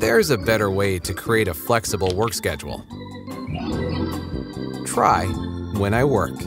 There's a better way to create a flexible work schedule. Try when I work.